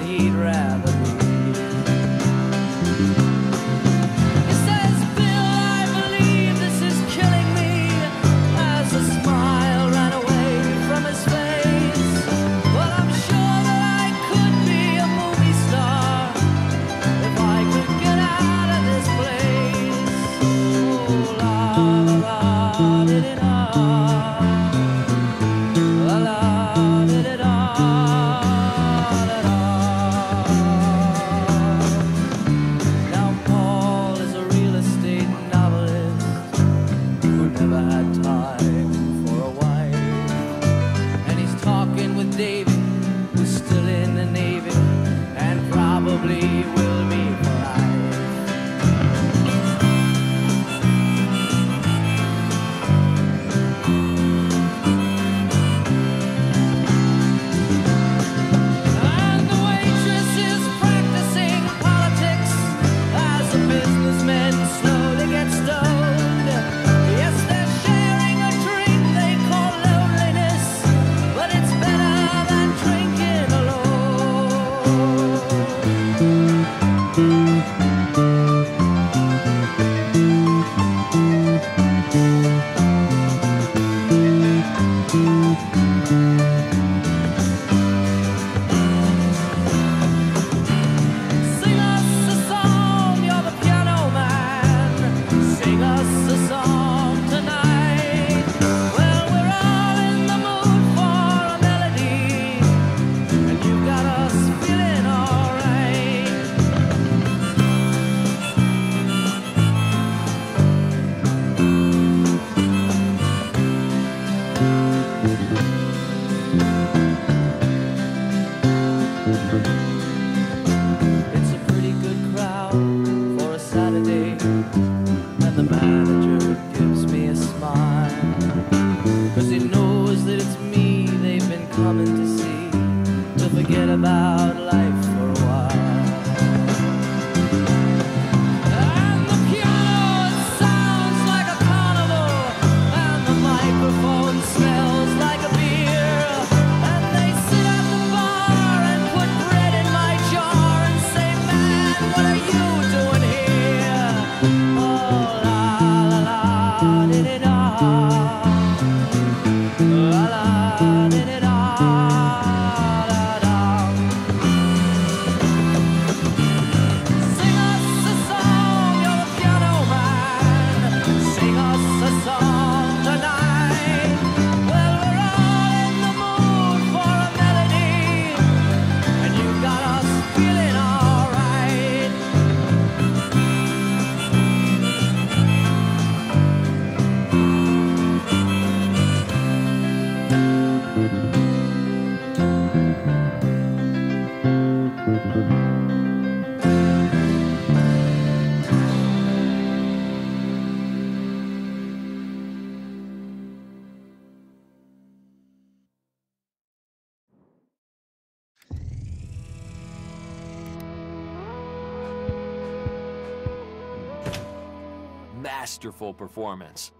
he'd rather common to see. To forget about life. Masterful performance.